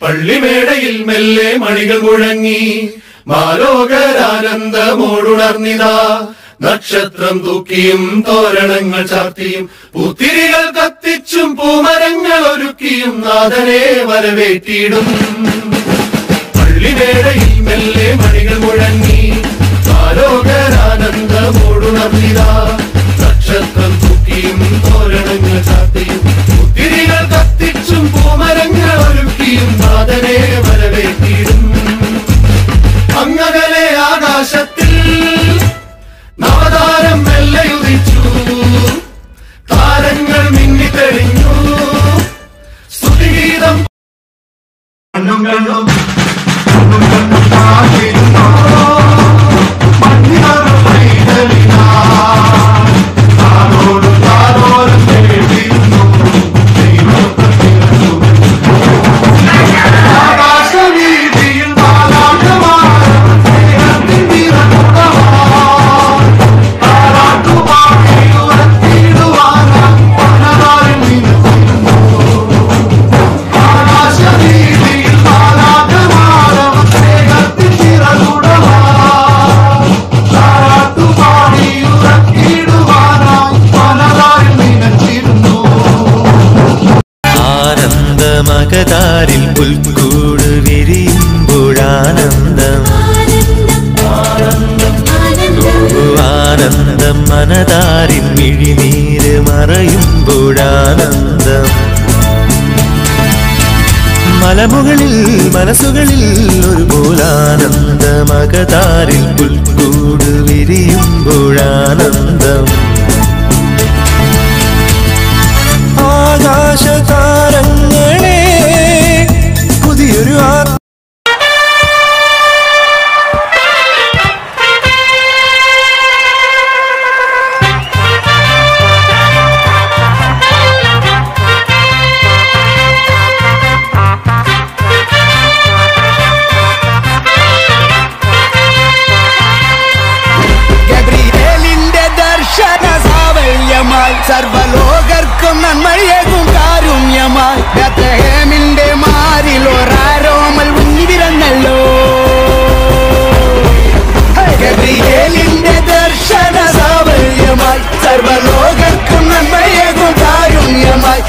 പള്ളിമേടയിൽ മെല്ലെ മണികൾ മുഴങ്ങി മാലോകരാനന്ദമോടുണർന്നിതാ. നക്ഷത്രം തൂക്കിയും തോരണങ്ങൾ ചാർത്തിയും പൂത്തിരികൾ കത്തിച്ചും പൂമരങ്ങൾ ഒരുക്കിയും നാഥനെ വരവേറ്റിയിടും പള്ളിമേടയിൽ മെല്ലെ മണികൾ മുഴങ്ങി ആലോകരാനന്ദമോടുണർന്നിതാ ആനന്ദമകതാരിൽ പുൽക്കൂട് വിരിയുമ്പോഴാനന്ദം. ആനന്ദം മനതാരിൽ മിഴിനീര് മറയുമ്പോഴാനന്ദം. മലമുകളിൽ മനസ്സുകളിൽ ഒരു പോലാനന്ദമകതാരിൽ പുൽക്കൂട് വിരിയുമ്പോഴാനന്ദം സർവലോകർക്കും നന്മയേകും കാരുണ്യമായി. ബത്രഹേമിന്റെ മാറിലൊരാരോമൽ ഉന്നിവിരന്നല്ലോ ഗബ്രിയേലിന്റെ ദർശന സാവല്യമായി സർവലോകർക്കും നന്മയേകും കാരുണ്യമായി.